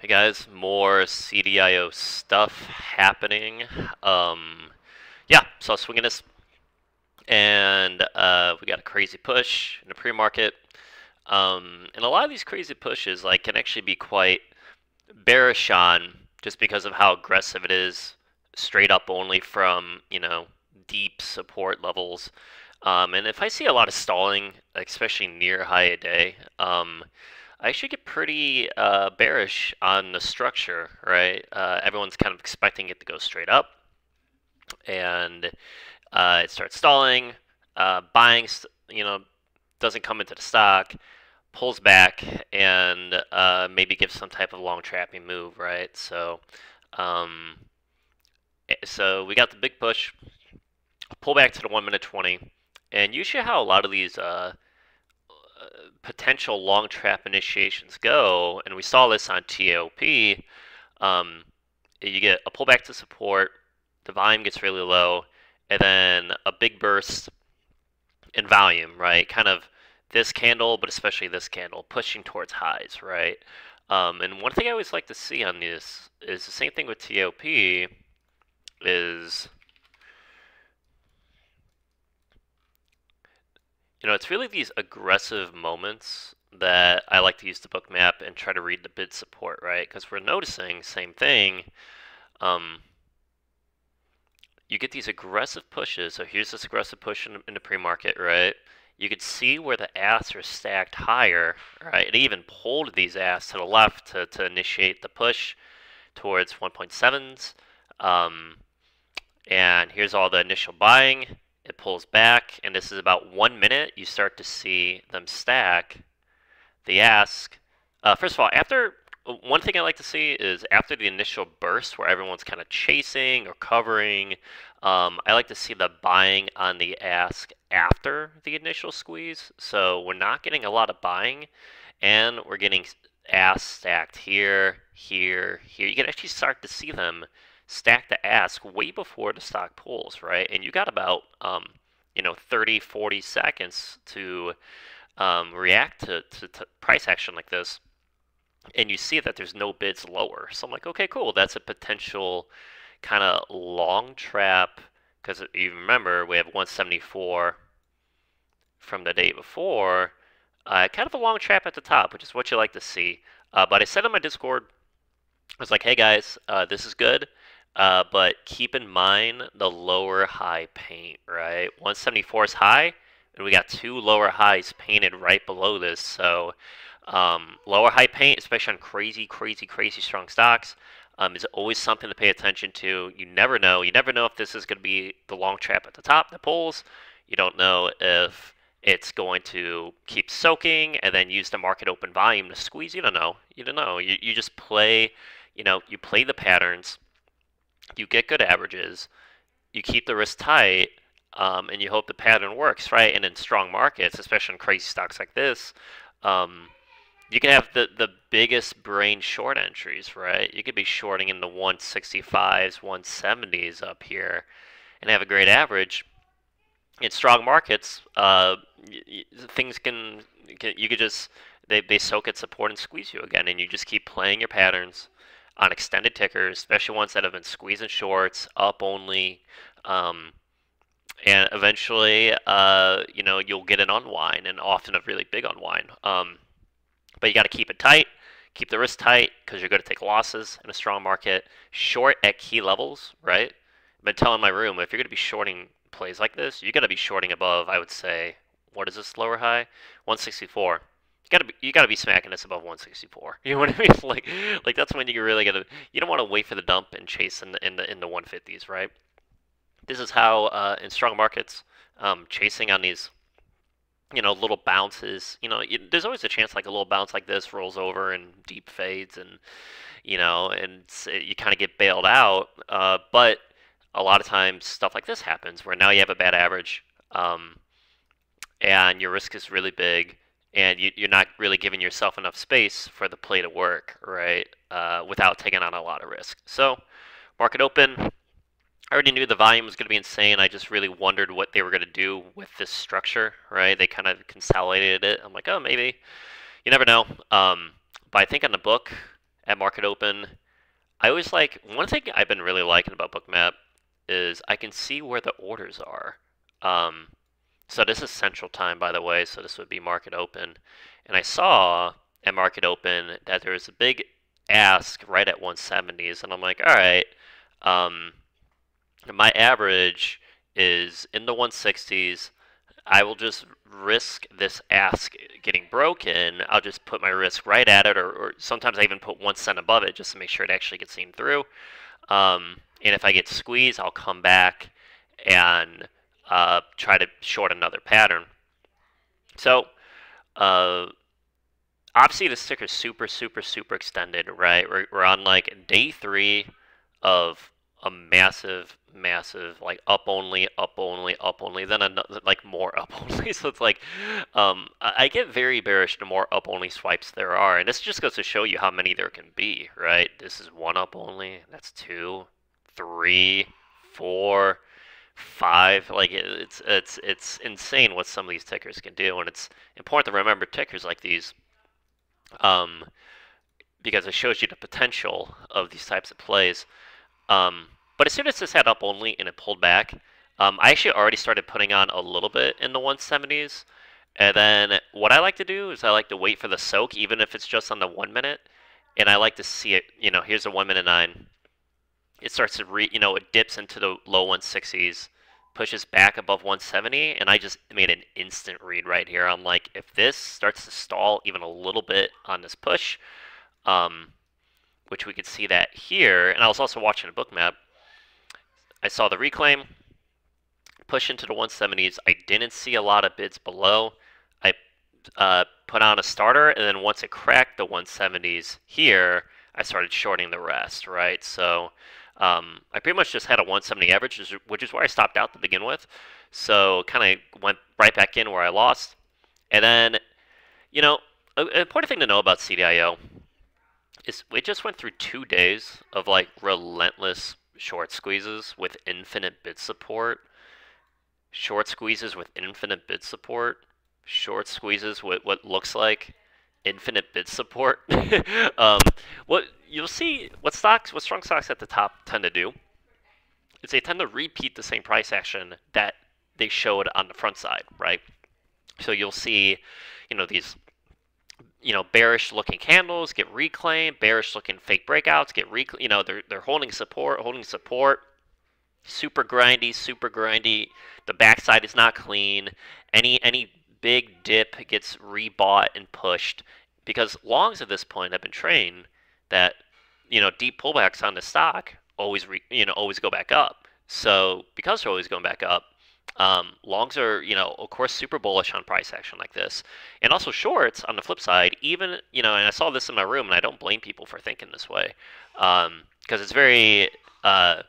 Hey guys, more CDIO stuff happening. Um, yeah, so this, and uh, we got a crazy push in the pre-market. Um, and a lot of these crazy pushes like can actually be quite bearish on just because of how aggressive it is, straight up only from you know deep support levels. Um, and if I see a lot of stalling, especially near high a day, um, I actually get pretty uh, bearish on the structure, right? Uh, everyone's kind of expecting it to go straight up, and uh, it starts stalling. Uh, buying, you know, doesn't come into the stock, pulls back, and uh, maybe gives some type of long trapping move, right? So, um, eh, so we got the big push, pull back to the one minute twenty, and usually how a lot of these uh, potential long trap initiations go, and we saw this on TOP, um, you get a pullback to support, the volume gets really low, and then a big burst in volume, right? Kind of this candle, but especially this candle, pushing towards highs, right? Um, and one thing I always like to see on this is the same thing with TOP is you know, it's really these aggressive moments that I like to use the Bookmap and try to read the bid support, right? Because we're noticing same thing. Um, you get these aggressive pushes. So here's this aggressive push in, in the pre-market, right? You could see where the asks are stacked higher, right? It even pulled these asks to the left to, to initiate the push towards 1.7s. Um, and here's all the initial buying it pulls back, and this is about one minute. You start to see them stack the ask. Uh, first of all, after one thing I like to see is after the initial burst where everyone's kind of chasing or covering, um, I like to see the buying on the ask after the initial squeeze. So we're not getting a lot of buying, and we're getting ask stacked here, here, here. You can actually start to see them stack the ask way before the stock pulls, right? And you got about, um, you know, 30, 40 seconds to um, react to, to, to, price action like this. And you see that there's no bids lower. So I'm like, okay, cool. That's a potential kind of long trap. Because you remember, we have 174 from the day before. Uh, kind of a long trap at the top, which is what you like to see. Uh, but I said on my Discord, I was like, hey guys, uh, this is good. Uh, but keep in mind the lower high paint, right? 174 is high, and we got two lower highs painted right below this. So um, lower high paint, especially on crazy, crazy, crazy strong stocks, um, is always something to pay attention to. You never know. You never know if this is going to be the long trap at the top that pulls. You don't know if it's going to keep soaking and then use the market open volume to squeeze. You don't know. You don't know. You, you just play, you know, you play the patterns you get good averages, you keep the risk tight, um, and you hope the pattern works, right? And in strong markets, especially in crazy stocks like this, um, you can have the, the biggest brain short entries, right? You could be shorting in the 165s, 170s up here and have a great average. In strong markets, uh, things can, can, you could just, they, they soak at support and squeeze you again, and you just keep playing your patterns on extended tickers, especially ones that have been squeezing shorts, up only. Um, and eventually, uh, you know, you'll get an unwind, and often a really big unwind. Um, but you got to keep it tight, keep the risk tight, because you're going to take losses in a strong market. Short at key levels, right? I've been telling my room if you're going to be shorting plays like this, you got to be shorting above. I would say, what is this lower high? 164 you gotta be you gotta be smacking this above 164. You know what I mean? Like like that's when you really gotta you don't want to wait for the dump and chase in the in the in the 150s, right? This is how uh, in strong markets, um, chasing on these you know little bounces. You know, you, there's always a chance like a little bounce like this rolls over and deep fades, and you know, and you kind of get bailed out. Uh, but a lot of times stuff like this happens where now you have a bad average, um, and your risk is really big and you, are not really giving yourself enough space for the play to work, right? Uh, without taking on a lot of risk. So, market open. I already knew the volume was going to be insane. I just really wondered what they were going to do with this structure, right? They kind of consolidated it. I'm like, oh, maybe. You never know. Um, but I think on the book, at market open. I always like one thing I've been really liking about Bookmap is I can see where the orders are. Um, so this is central time, by the way, so this would be market open. And I saw at market open that there was a big ask right at 170s, and I'm like, all right, um, my average is in the 160s. I will just risk this ask getting broken. I'll just put my risk right at it, or, or sometimes I even put one cent above it just to make sure it actually gets seen through. Um, and if I get squeezed, I'll come back and uh, try to short another pattern. So, uh, obviously, the sticker is super, super, super extended, right? We're, we're on like day three of a massive, massive like up only, up only, up only, then another, like more up only. so it's like, um, I get very bearish the more up only swipes there are, and this just goes to show you how many there can be, right? This is one up only, that's two, three, four five. Like it's it's it's insane what some of these tickers can do, and it's important to remember tickers like these, um, because it shows you the potential of these types of plays. Um, but as soon as this had up only and it pulled back, um, I actually already started putting on a little bit in the 170s. And then what I like to do is I like to wait for the soak, even if it's just on the one minute. And I like to see it, you know, here's a one minute nine it starts to re, you know, it dips into the low 160s, pushes back above 170, and I just made an instant read right here. I'm like, if this starts to stall even a little bit on this push, um, which we could see that here, and I was also watching a Bookmap. I saw the reclaim push into the 170s. I didn't see a lot of bids below. I uh, put on a starter, and then once it cracked the 170s here, I started shorting the rest, right? So um, I pretty much just had a 170 average, which is where I stopped out to begin with. So kind of went right back in where I lost. And then, you know, an important thing to know about CDIO is we just went through two days of like relentless short squeezes with infinite bid support, short squeezes with infinite bid support, short squeezes with what looks like infinite bid support. um, what you'll see, what stocks, what strong stocks at the top tend to do, is they tend to repeat the same price action that they showed on the front side, right? So you'll see, you know, these, you know, bearish looking candles get reclaimed, bearish looking fake breakouts get reclaimed. You know, they're they're holding support, holding support. Super grindy, super grindy. The backside is not clean. Any any big dip gets rebought and pushed because longs at this point have been trained that you know deep pullbacks on the stock always re, you know always go back up. So because they're always going back up, um, longs are you know of course super bullish on price action like this, and also shorts on the flip side. Even you know, and I saw this in my room, and I don't blame people for thinking this way because um, it's very uh,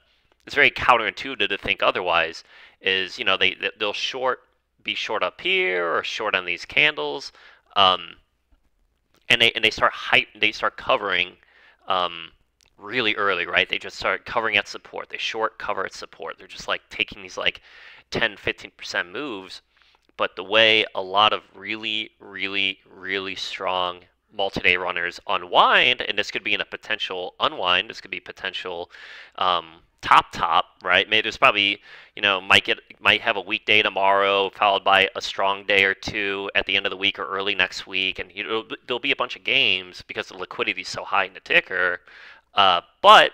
it's very counterintuitive to think otherwise. Is you know they they'll short be short up here or short on these candles, um, and they and they start hype they start covering um, really early, right? They just start covering at support. They short cover at support. They're just like taking these like 10, 15% moves. But the way a lot of really, really, really strong multi-day runners unwind, and this could be in a potential unwind. This could be potential um, top top, right? Maybe there's probably you know might get might have a weekday tomorrow followed by a strong day or two at the end of the week or early next week, and you know, there'll be a bunch of games because the liquidity is so high in the ticker. Uh, but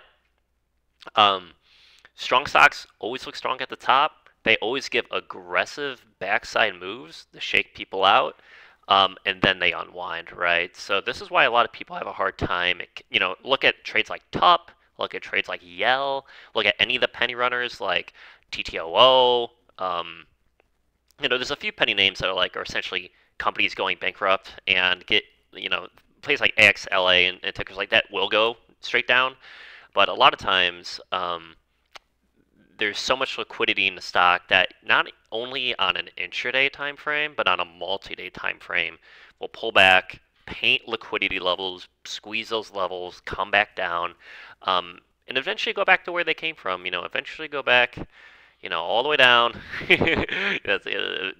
um, strong stocks always look strong at the top. They always give aggressive backside moves to shake people out. Um, and then they unwind, right? So this is why a lot of people have a hard time. You know, look at trades like TUP, look at trades like Yell, look at any of the penny runners like TTOO. Um, you know, there's a few penny names that are like are essentially companies going bankrupt and get you know places like AXLA and, and tickers like that will go straight down, but a lot of times. Um, there's so much liquidity in the stock that not only on an intraday time frame, but on a multi-day time frame will pull back, paint liquidity levels, squeeze those levels, come back down, um, and eventually go back to where they came from. You know, eventually go back, you know, all the way down. Uh,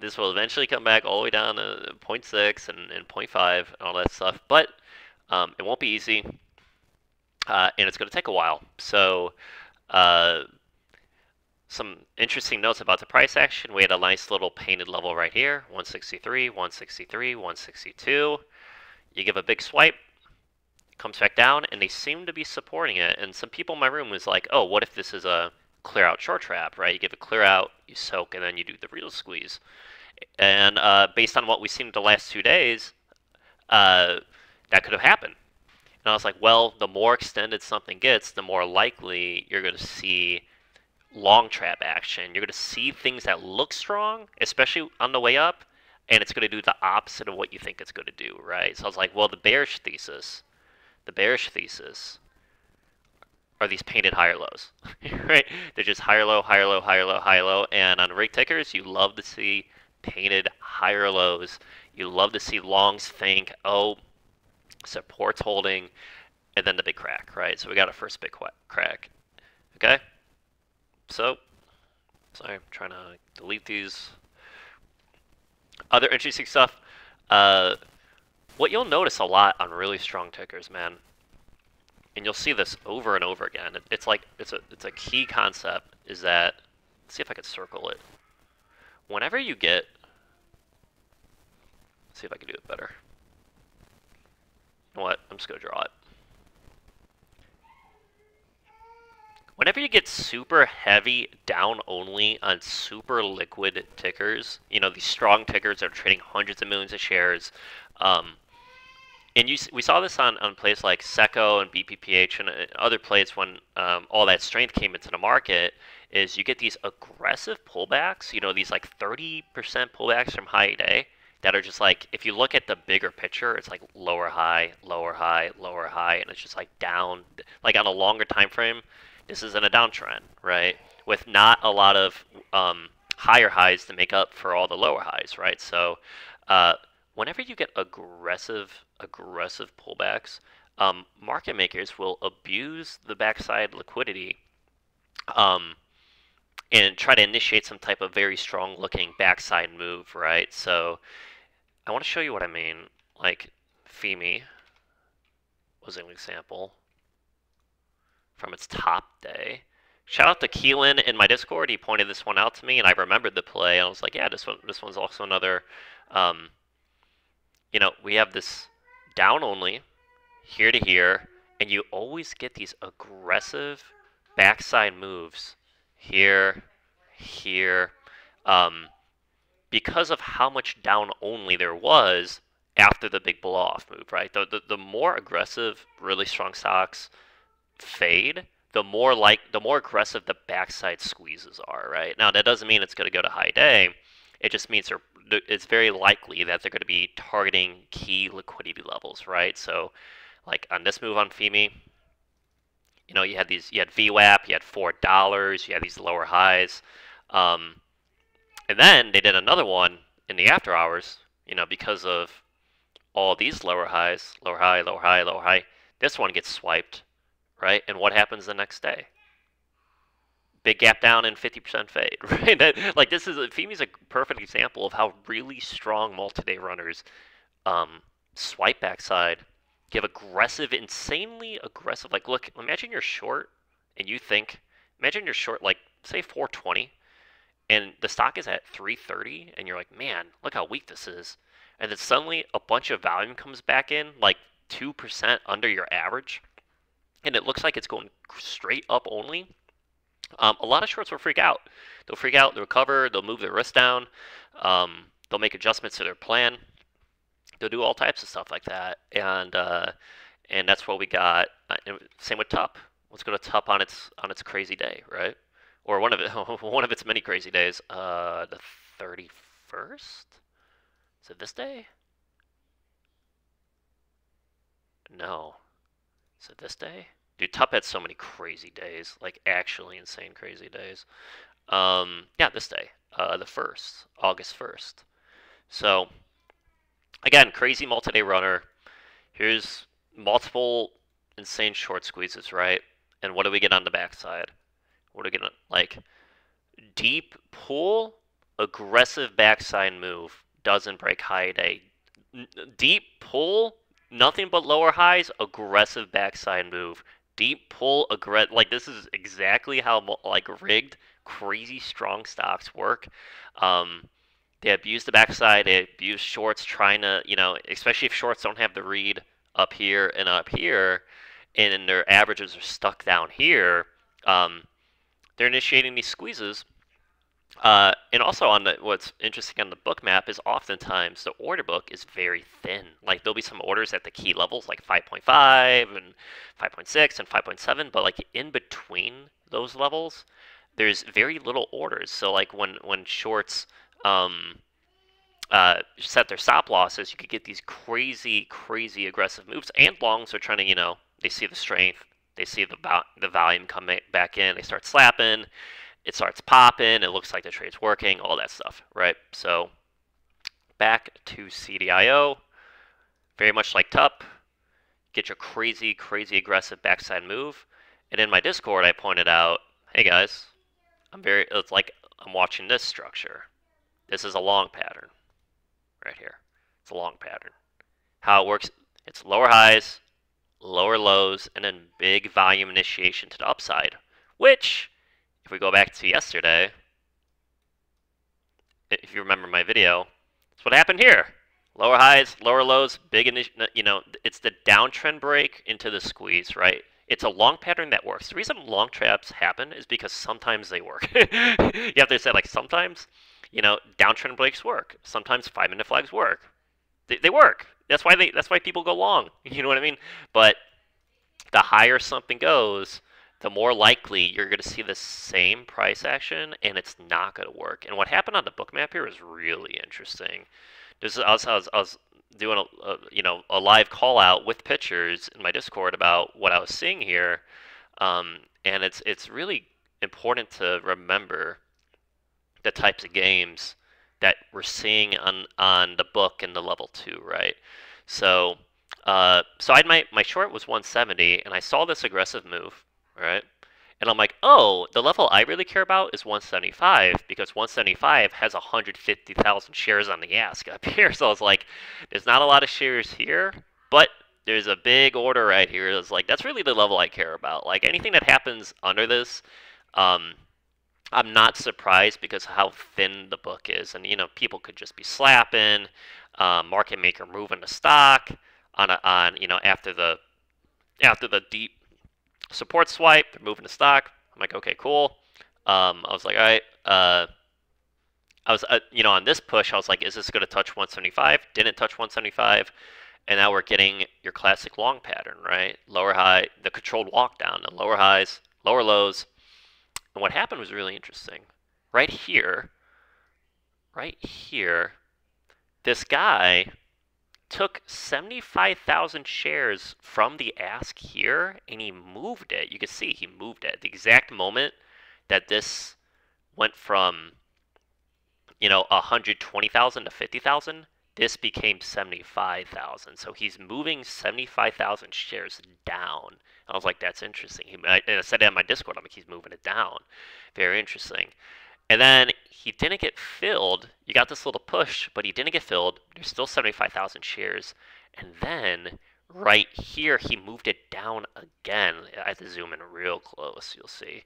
this will eventually come back all the way down to 0.6 and, and 0.5 and all that stuff. But um, it won't be easy. uh, and it's going to take a while. So, uh, some interesting notes about the price action. We had a nice little painted level right here 163, 163, 162. You give a big swipe, comes back down, and they seem to be supporting it. And some people in my room was like, oh, what if this is a clear out short trap, right? You give a clear out, you soak, and then you do the real squeeze. And uh, based on what we've seen the last two days, uh, that could have happened. And I was like, well, the more extended something gets, the more likely you're going to see long trap action. You're going to see things that look strong, especially on the way up, and it's going to do the opposite of what you think it's going to do, right? So I was like, well, the bearish thesis, the bearish thesis are these painted higher lows, right? They're just higher low, higher low, higher low, higher low. And on rig tickers, you love to see painted higher lows. You love to see longs think, oh, support's holding, and then the big crack, right? So we got a first big crack. Okay? So, sorry, I'm trying to delete these. Other interesting stuff. Uh, what you'll notice a lot on really strong tickers, man, and you'll see this over and over again. It, it's like it's a it's a key concept is that see if I could circle it. Whenever you get see if I can do it better. You know what? I'm just gonna draw it. Whenever you get super heavy down only on super liquid tickers, you know, these strong tickers that are trading hundreds of millions of shares, um, and you, we saw this on, on plays like Seco and BPPH and uh, other plays when um, all that strength came into the market, is you get these aggressive pullbacks, you know, these like 30% pullbacks from high day that are just like, if you look at the bigger picture, it's like lower high, lower high, lower high, and it's just like down, like on a longer time frame, this is in a downtrend, right? With not a lot of um, higher highs to make up for all the lower highs, right? So uh, whenever you get aggressive, aggressive pullbacks, um, market makers will abuse the backside liquidity um, and try to initiate some type of very strong looking backside move, right? So I want to show you what I mean. Like FEMI was an example from its top day. Shout out to Keelan in my Discord. He pointed this one out to me, and I remembered the play. And I was like, yeah, this one, this one's also another. Um, you know, we have this down only, here to here, and you always get these aggressive backside moves here, here, um, because of how much down only there was after the big blow off move, right? The, the, the more aggressive, really strong stocks fade, the more like the more aggressive the backside squeezes are, right? Now that doesn't mean it's going to go to high day. It just means it's very likely that they're going to be targeting key liquidity levels, right? So, like on this move on FEMI, you know, you had these, you had VWAP, you had four dollars, you had these lower highs, um, and then they did another one in the after hours, you know, because of all these lower highs, lower high, lower high, lower high. This one gets swiped right? And what happens the next day? Big gap down and 50% fade, right? That, like this is FEMI's a perfect example of how really strong multi-day runners um, swipe backside, give aggressive, insanely aggressive. Like, look, imagine you're short and you think, imagine you're short like say 420, and the stock is at 330, and you're like, man, look how weak this is, and then suddenly a bunch of volume comes back in, like two percent under your average and it looks like it's going straight up only, um, a lot of shorts will freak out. They'll freak out, they'll recover, they'll move their risk down, um, they'll make adjustments to their plan. They'll do all types of stuff like that, and uh, and that's what we got. Uh, same with TUP. Let's go to TUP on its on its crazy day, right? Or one of it, one of its many crazy days. Uh, the thirty first. Is it this day? No. Is it this day? Dude, Tup had so many crazy days, like actually insane crazy days. Um, yeah, this day, uh, the first, August first. So, again, crazy multi-day runner. Here's multiple insane short squeezes, right? And what do we get on the backside? What do we get on, like deep pull, aggressive backside move doesn't break high day. Deep pull, nothing but lower highs, aggressive backside move deep pull aggressive. Like this is exactly how like rigged, crazy strong stocks work. Um, they abuse the backside. They abuse shorts, trying to you know, especially if shorts don't have the read up here and up here, and their averages are stuck down here. Um, they're initiating these squeezes. Uh, and also on the what's interesting on the Bookmap is oftentimes the order book is very thin. Like there'll be some orders at the key levels like 5.5 and 5.6 and 5.7, but like in between those levels, there's very little orders. So like when when shorts um, uh, set their stop losses, you could get these crazy, crazy aggressive moves. And longs are trying to, you know, they see the strength, they see the the volume come back in, they start slapping, it starts popping, it looks like the trade's working, all that stuff, right? So back to CDIO, very much like TUP, get your crazy, crazy aggressive backside move. And in my Discord, I pointed out, hey guys, I'm very, it's like I'm watching this structure. This is a long pattern right here. It's a long pattern. How it works, it's lower highs, lower lows, and then big volume initiation to the upside, which, if we go back to yesterday, if you remember my video, that's what happened here. Lower highs, lower lows, big, you know, it's the downtrend break into the squeeze, right? It's a long pattern that works. The reason long traps happen is because sometimes they work. you have to say, like, sometimes, you know, downtrend breaks work. Sometimes five-minute flags work. They, they work. That's why they. That's why people go long. You know what I mean? But the higher something goes, the more likely you're going to see the same price action, and it's not going to work. And what happened on the Bookmap here is really interesting. This is, I was, I was, I was doing a, a, you know a live call out with pictures in my Discord about what I was seeing here, um, and it's it's really important to remember the types of games that we're seeing on on the book in the level two, right? So, uh, so I had my my short was 170, and I saw this aggressive move, right? And I'm like, oh, the level I really care about is 175 because 175 has 150,000 shares on the ask up here. So I was like, there's not a lot of shares here, but there's a big order right here. It's like that's really the level I care about. Like anything that happens under this, um, I'm not surprised because how thin the book is, and you know people could just be slapping, uh, market maker moving the stock on a, on you know after the after the deep support swipe, they're moving the stock. I'm like, okay, cool. Um, I was like, all right. Uh, I was, uh, you know, on this push, I was like, is this going to touch 175? Didn't touch 175. And now we're getting your classic long pattern, right? Lower high, the controlled walk down, the lower highs, lower lows, and what happened was really interesting. Right here, right here, this guy took 75,000 shares from the ask here and he moved it. You can see he moved it. The exact moment that this went from, you know, 120,000 to 50,000, this became 75,000. So he's moving 75,000 shares down. I was like, that's interesting. He, I, and I said it on my Discord, I'm like, he's moving it down. Very interesting. And then he didn't get filled. You got this little push, but he didn't get filled. There's still 75,000 shares. And then right here, he moved it down again. I have to zoom in real close, you'll see.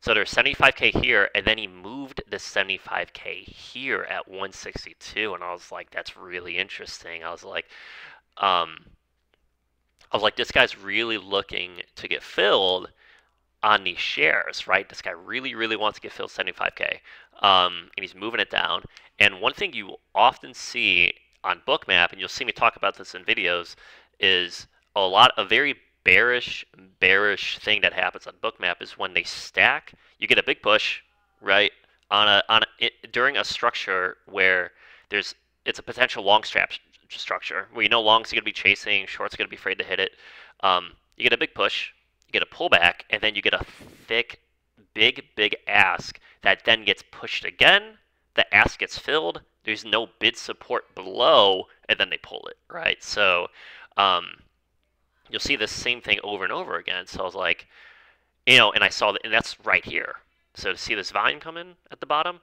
So there's 75k here, and then he moved the 75k here at 162, and I was like, that's really interesting. I was like, um, I was like, this guy's really looking to get filled on these shares, right? This guy really, really wants to get filled 75k, um, and he's moving it down. And one thing you often see on Bookmap, and you'll see me talk about this in videos, is a lot a very bearish bearish thing that happens on Bookmap is when they stack, you get a big push, right? On a on a, it, during a structure where there's it's a potential long strap structure where you know longs are going to be chasing, shorts are going to be afraid to hit it. Um, you get a big push, you get a pullback, and then you get a thick, big, big ask that then gets pushed again. The ask gets filled. There's no bid support below, and then they pull it, right? So um, you'll see the same thing over and over again. So I was like, you know, and I saw that, and that's right here. So to see this volume come in at the bottom,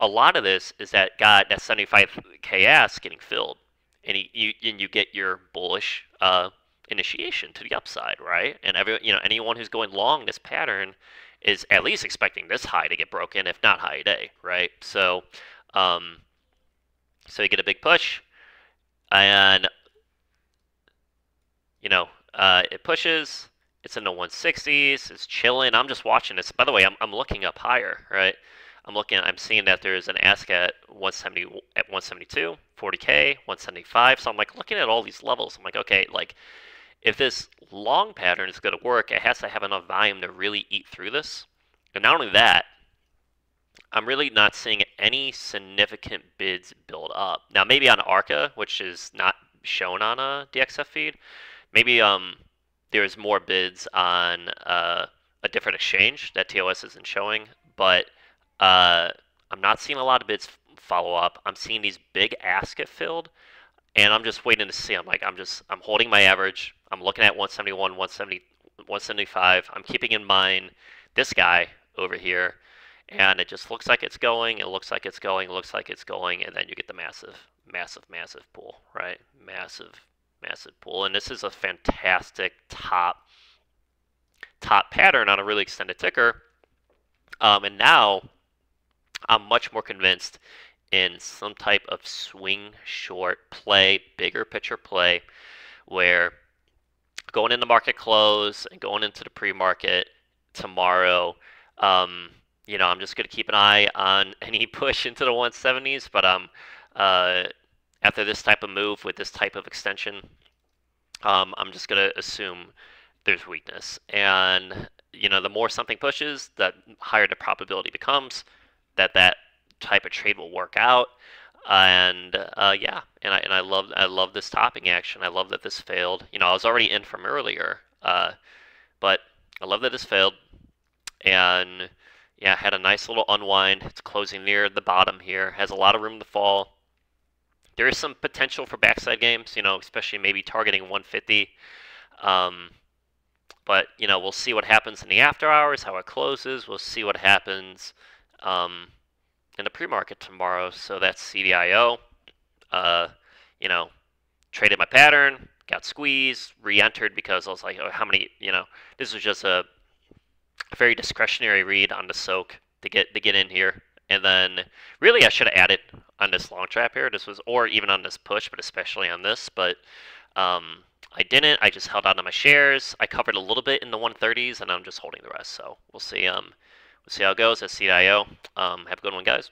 a lot of this is that got that 75k ask getting filled, and you, you and you get your bullish uh, initiation to the upside, right? And every you know anyone who's going long this pattern is at least expecting this high to get broken, if not high day, right? So, um, so you get a big push, and you know uh, it pushes. It's in the 160s. It's chilling. I'm just watching this. By the way, I'm, I'm looking up higher, right? I'm looking. I'm seeing that there's an ask at 170 at 172, 40k, 175. So I'm like looking at all these levels. I'm like, okay, like if this long pattern is going to work, it has to have enough volume to really eat through this. And not only that, I'm really not seeing any significant bids build up. Now, maybe on ARCA, which is not shown on a DXF feed, maybe um, there's more bids on uh, a different exchange that TOS isn't showing, but uh, I'm not seeing a lot of bids follow up. I'm seeing these big ask get filled, and I'm just waiting to see. I'm like, I'm just, I'm holding my average. I'm looking at 171, 170, 175. I'm keeping in mind this guy over here, and it just looks like it's going. It looks like it's going. It looks like it's going, and then you get the massive, massive, massive pull, right? Massive, massive pull, and this is a fantastic top, top pattern on a really extended ticker. Um, and now I'm much more convinced in some type of swing short play, bigger picture play, where going into market close and going into the pre-market tomorrow, um, you know, I'm just going to keep an eye on any push into the 170s. But um, uh, after this type of move with this type of extension, um, I'm just going to assume there's weakness. And you know, the more something pushes, the higher the probability becomes that that type of trade will work out. And uh, yeah, and I and I love I love this topping action. I love that this failed. You know, I was already in from earlier, uh, but I love that this failed. And yeah, had a nice little unwind. It's closing near the bottom here. Has a lot of room to fall. There is some potential for backside games. You know, especially maybe targeting 150. Um, but you know, we'll see what happens in the after hours, how it closes. We'll see what happens um, in the pre-market tomorrow. So that's CDIO. Uh, you know, traded my pattern, got squeezed, re-entered because I was like, oh, how many? You know, this was just a very discretionary read on the soak to get to get in here. And then really I should have added on this long trap here. This was or even on this push, but especially on this. But um, I didn't. I just held on to my shares. I covered a little bit in the 130s, and I'm just holding the rest. So we'll see. Um, see how it goes at CDIO. Um, have a good one, guys.